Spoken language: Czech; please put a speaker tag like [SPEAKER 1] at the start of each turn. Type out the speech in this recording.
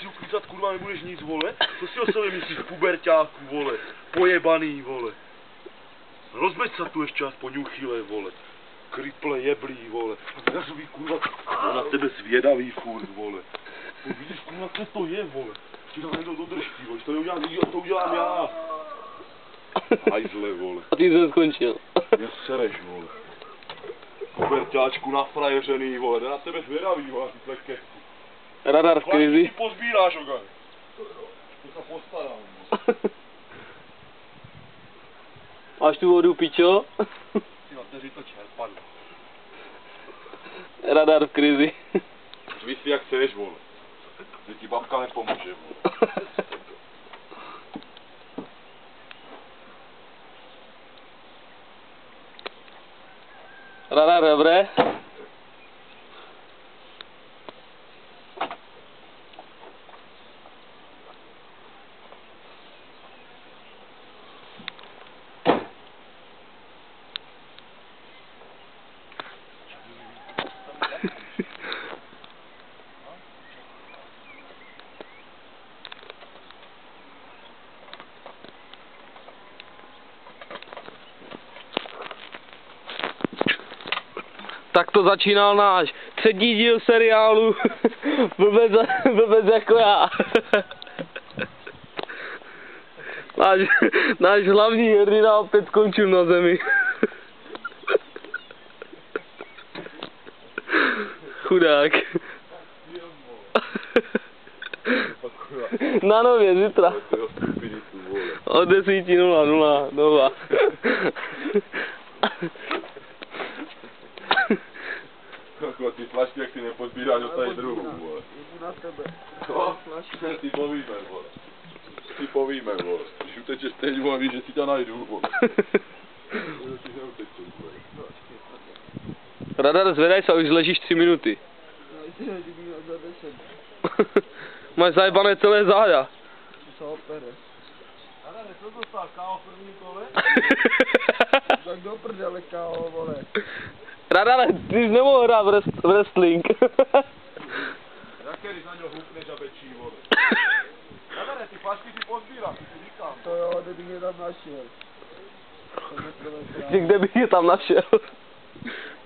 [SPEAKER 1] si uklízat, kurva, nebudeš nic, vole. Co si o sobě myslíš, puberťáku, vole. Pojebaný, vole. Rozmeď se tu ještě čas poňuchyle, vole. Kriple jeblý, vole. A zrazový, kurva, je na tebe zvědavý furt, vole. Ty vidíš, kurva, co to je, vole. Ti tam někdo do držky, vole. To neudělám, to udělám já. Hajzle, vole.
[SPEAKER 2] A ty jsem skončil.
[SPEAKER 1] Mě sereš, vole. Puberťáčku nafrajeřený, vole. Jde na tebe zvědavý, vole, ty plekke.
[SPEAKER 2] Radar v krizi.
[SPEAKER 1] pozbíráš, okej. To se postarám.
[SPEAKER 2] Máš tu vodu, pičo?
[SPEAKER 1] Ty to čerpadlo.
[SPEAKER 2] Radar v krizi.
[SPEAKER 1] Víš si, jak chceš, vole. Že ti babka nepomůže, vole.
[SPEAKER 2] Radar dobré. Tak to začínal náš třetí díl seriálu Blbec, blbec jako já. Náš, náš hlavní hrdina opět skončil na zemi. Chudák. Na nově, zítra. Od 10.00 nova.
[SPEAKER 1] Jako ty flašky, jak ty nepozbíráš, dostaneš druhou, vole.
[SPEAKER 3] na tebe.
[SPEAKER 1] Co? Ty povíme, vole. Ty povíme, vole. Když utečeš teď, vole, víš, že si tě najdu, vole.
[SPEAKER 2] Radar, zvedaj se, už ležíš 3 minuty.
[SPEAKER 3] Jestli kdyby měl za 10,
[SPEAKER 2] Máš zajebané celé záda.
[SPEAKER 3] se opere.
[SPEAKER 1] Ale co to stál, kámo, první kole?
[SPEAKER 3] Tak do prdele, kámo, vole.
[SPEAKER 2] Radar, ty jsi nemohl hrát v, rest, v wrestling.
[SPEAKER 1] Jaké, když na něho hukneš a bečí, vole. Ale ty flašky si pozbíráš, ty si říkám.
[SPEAKER 3] To jo, kdyby mě tam našel.
[SPEAKER 2] Kde bych je tam našel?